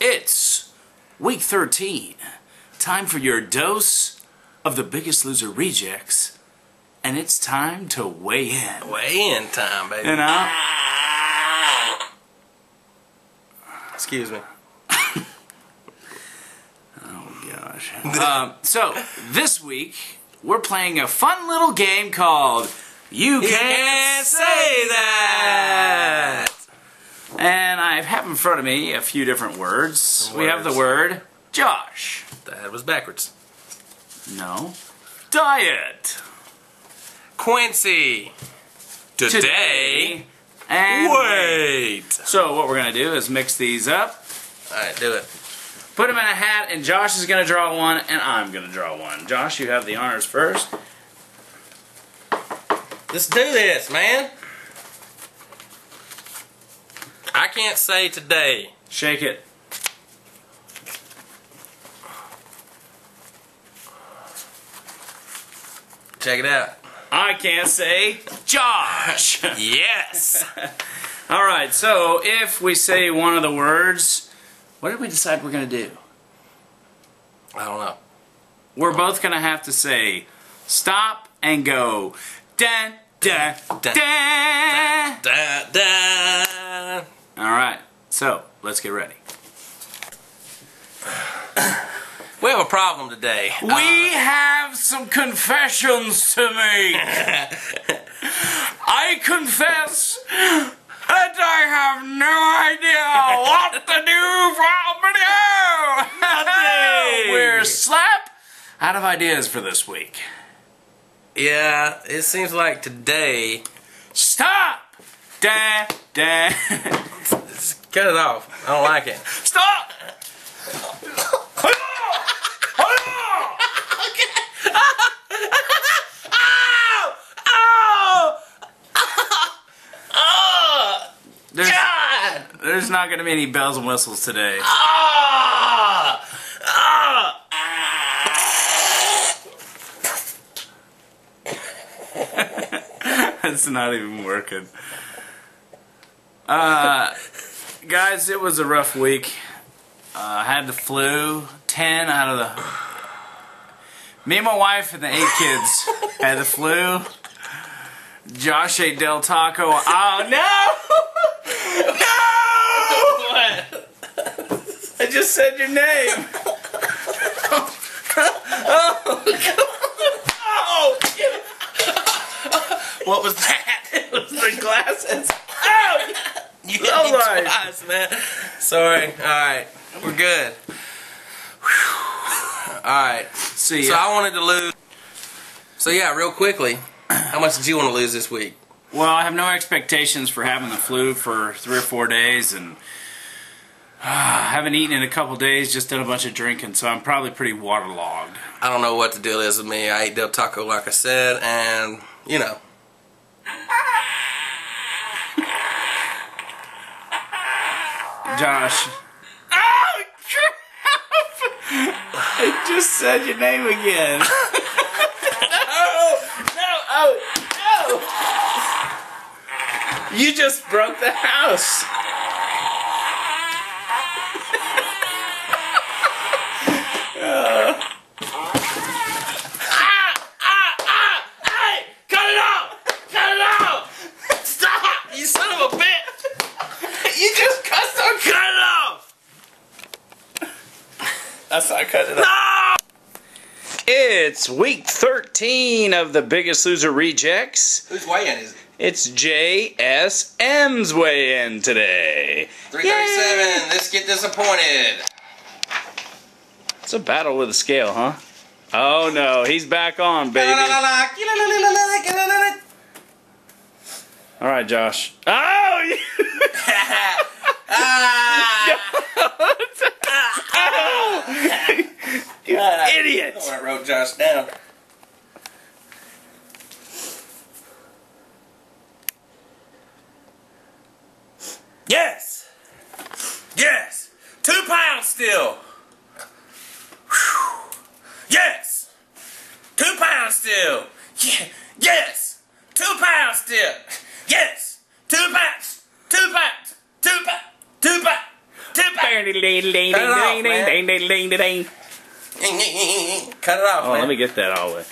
It's week 13. Time for your dose of the Biggest Loser rejects. And it's time to weigh in. Weigh in time, baby. You know? Excuse me. Oh, gosh. um, so, this week, we're playing a fun little game called You Can't, say That! that. And I have in front of me a few different words. We have the word Josh. That was backwards. No. Diet. Quincy. Today. Today. And Wait. So what we're gonna do is mix these up, All right, do it. put them in a hat, and Josh is gonna draw one, and I'm gonna draw one. Josh, you have the honors first. Let's do this, man. I can't say today. Shake it. Check it out. I can't say Josh. Yes. All right. So if we say one of the words, what did we decide we're gonna do? I don't know. We're both gonna have to say stop and go. Da da da. da. Da, da. All right. So let's get ready. We have a problem today. Uh, We have some confessions to make. I confess that I have no idea what to do from now. We're slap out of ideas for this week. Yeah, it seems like today. Stop! Da, da. Just cut it off. I don't like it. Stop! Oh! There's, God! there's not going to be any bells and whistles today. Ah! Ah! it's not even working. Uh, guys, it was a rough week. Uh, I had the flu. Ten out of the. Me and my wife and the eight kids had the flu. Josh ate Del Taco. Oh no! no! I just said your name. Oh! What was that? It was the glasses. Ow! You hit me All right. twice, man. Sorry. All right, we're good. All right. See So. I wanted to lose. So yeah, real quickly, how much did you want to lose this week? Well, I have no expectations for having the flu for three or four days, and uh, I haven't eaten in a couple days. Just done a bunch of drinking, so I'm probably pretty waterlogged. I don't know what the deal is with me. I ate Del Taco like I said, and you know. Josh. Oh, crap! I just said your name again. Oh no! Oh no! You just broke the house. Ah! Ah! Ah! Hey! Cut it off! Cut it off! Stop! You son of a bitch! You just cussed on cut it off! That's not cutting it off. No! It's week 13 of the Biggest Loser Rejects. Whose weigh-in is it? It's JSM's weigh in today. 337. Let's get disappointed. It's a battle with a scale, huh? Oh no, he's back on, baby. All right, Josh. Oh, ah! you- you idiot! I wrote Josh down. Yes! Yes! Two pounds still! Whew. Yes! Two pounds still! Yeah. Yes! Two pounds still! Yes! Two pounds! Two pounds! Cut it off, Oh, man. let me get that all the way.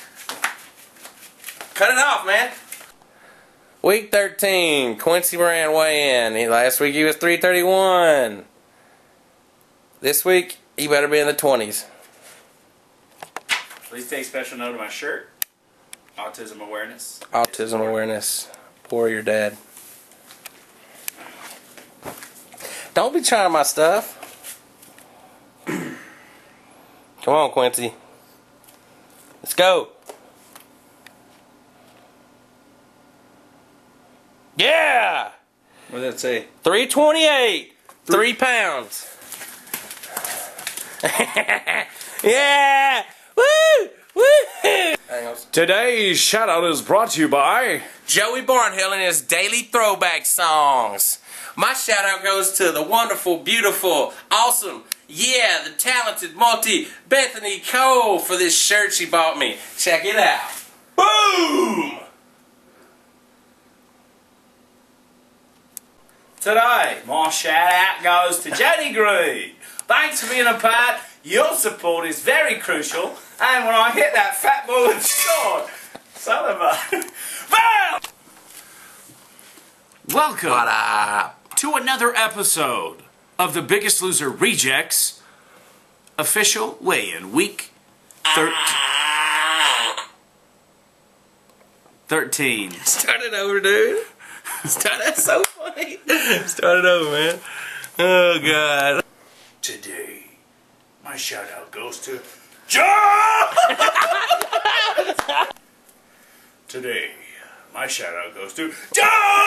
Cut it off, man. Week 13, Quincy Moran weigh in. He, last week he was 331. This week, he better be in the 20s. Please take special note of my shirt. Autism awareness. Autism awareness. Poor your dad. Don't be trying my stuff. Come on, Quincy. Let's go. Yeah! What did that say? 328. Three pounds. yeah! Woo! Woo! Today's shout out is brought to you by. Joey Barnhill and his daily throwback songs. My shout out goes to the wonderful, beautiful, awesome, yeah, the talented multi Bethany Cole for this shirt she bought me. Check it out. Boom! Today, my shout out goes to Jenny Green. Thanks for being a part. Your support is very crucial. And when I hit that fat boy with sword, son of a. Welcome What up? To another episode of the Biggest Loser Rejects official weigh-in week thir- 13. Start it over, dude. Start that's so funny. Start it over, man. Oh god. Today, my shout out goes to John! Today, my shout out goes to John!